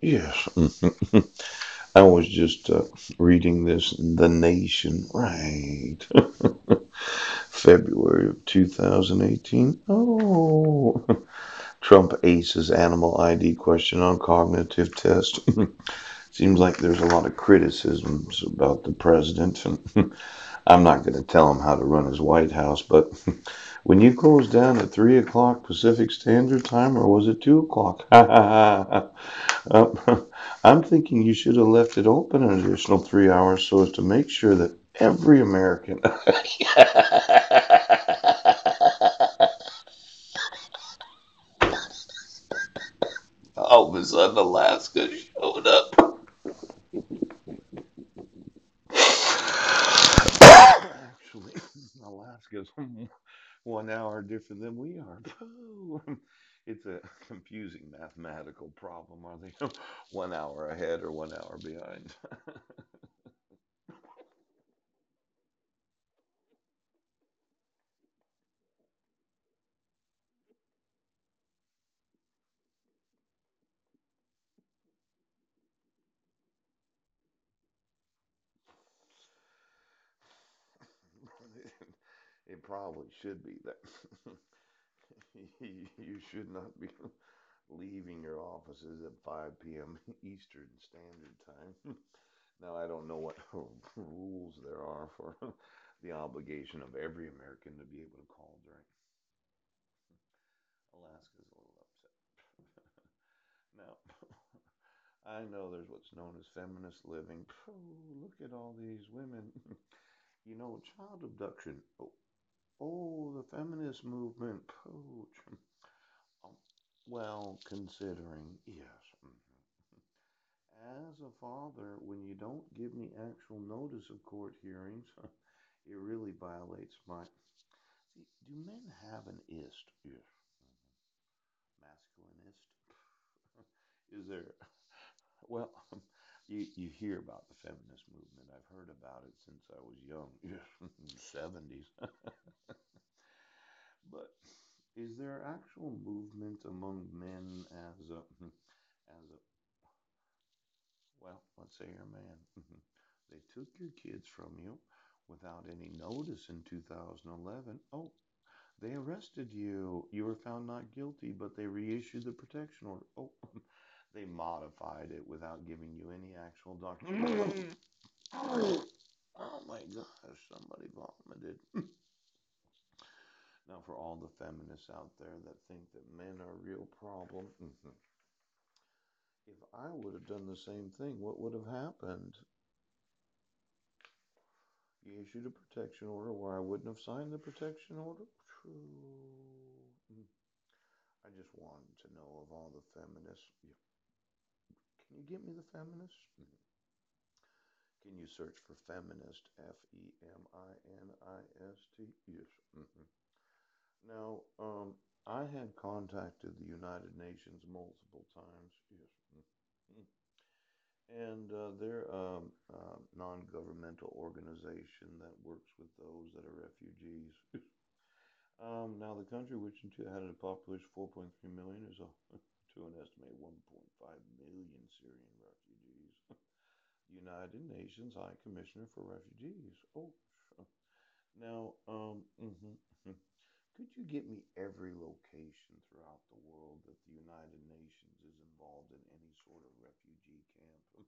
Yes. I was just uh, reading this, in The Nation, right? February of 2018. Oh, Trump aces animal ID question on cognitive test. Seems like there's a lot of criticisms about the president. I'm not going to tell him how to run his White House, but when you closed down at 3 o'clock Pacific Standard Time, or was it 2 o'clock? Um, I'm thinking you should have left it open an additional three hours so as to make sure that every American. All of a sudden, Alaska showed up. Actually, Alaska's one hour different than we are. It's a confusing mathematical problem. Are they one hour ahead or one hour behind? It probably should be that you should not be leaving your offices at 5 p.m. Eastern Standard Time. Now, I don't know what rules there are for the obligation of every American to be able to call during. Alaska's a little upset. Now, I know there's what's known as feminist living. look at all these women. You know, child abduction. Oh, oh the feminist movement. Pooch. Um, well, considering, yes. mhm. As a father, when you don't give me actual notice of court hearings, it really violates my. See, do men have an ist? Yes. mhm. Masculinist? Is there? Well, you you hear about the feminist movement. I've heard about it since I was young, seventies. But is there actual movement among men as a as a well, let's say you're a man. They took your kids from you without any notice in 2011. Oh, they arrested you. You were found not guilty, but they reissued the protection order. Oh, they modified it without giving you any actual document. Oh my gosh, somebody vomited. Now, for all the feminists out there that think that men are a real problem, mhm, if I would have done the same thing, what would have happened? You issued a protection order where I wouldn't have signed the protection order? True. Mm. I just wanted to know of all the feminists. Yeah. Get me the feminists? Mhm. Can you search for feminist? F E M I N I S T? Yes. hmm Now, um, I had contacted the United Nations multiple times. Yes. mhm, And uh, they're a um, uh, non-governmental organization that works with those that are refugees. Um, now, the country, which in two- had a population of 4.3 million, is a, to an estimated 1.5 million Syrian refugees. United Nations High Commissioner for Refugees. Oh, now, um, mhm, mhm. could you get me every location throughout the world that the United Nations is involved in any sort of refugee camp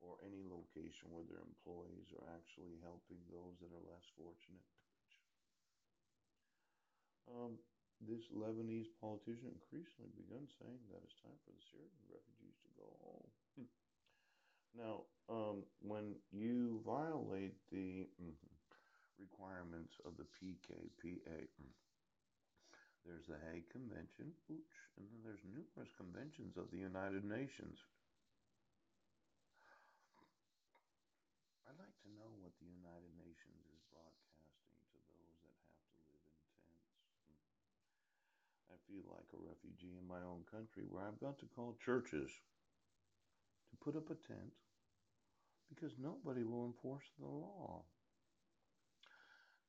or any location where their employees are actually helping those that are less fortunate? Um, this Lebanese politician increasingly begun saying that it's time for the Syrian refugees to go home. Now, um, when you violate the mhm, requirements of the PKPA, mm, there's the Hague Convention, ooch, and then there's numerous conventions of the United Nations. I'd like to know what the United Nations is broadcasting to those that have to live in tents. Mm. I feel like a refugee in my own country where I've got to call churches to put up a tent because nobody will enforce the law.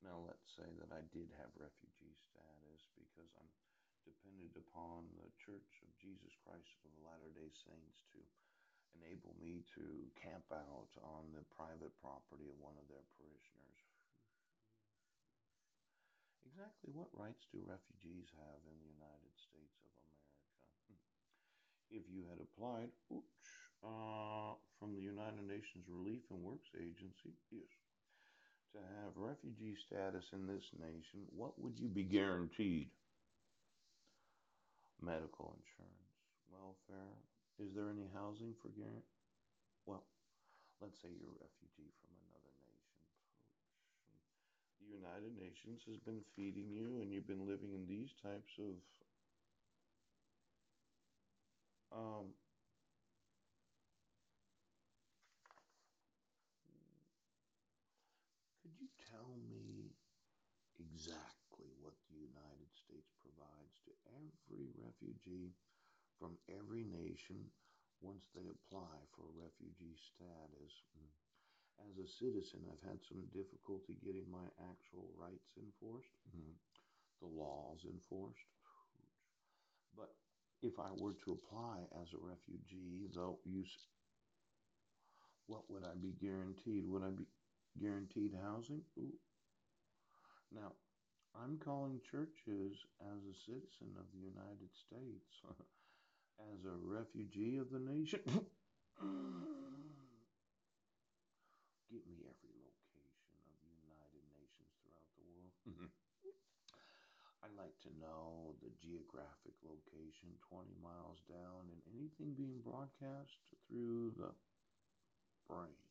Now, let's say that I did have refugee status because I'm dependent upon the Church of Jesus Christ of the Latter day Saints to enable me to camp out on the private property of one of their parishioners. Exactly what rights do refugees have in the United States of America? If you had applied uh, from the United Nations Relief and Works Agency, yes, to have refugee status in this nation, what would you be guaranteed? Medical insurance, welfare. Is there any housing for guarantee? Well, let's say you're a refugee from another United Nations has been feeding you, and you've been living in these types of um, could you tell me exactly what the United States provides to every refugee from every nation once they apply for refugee status? As a citizen, I've had some difficulty getting my actual rights enforced, mm-hmm. the laws enforced. But if I were to apply as a refugee, though you, what would I be guaranteed? Would I be guaranteed housing? Ooh. Now, I'm calling churches as a citizen of the United States, as a refugee of the nation. Give me every location of the United Nations throughout the world. Mm-hmm. I'd like to know the geographic location 20 miles down and anything being broadcast through the brain.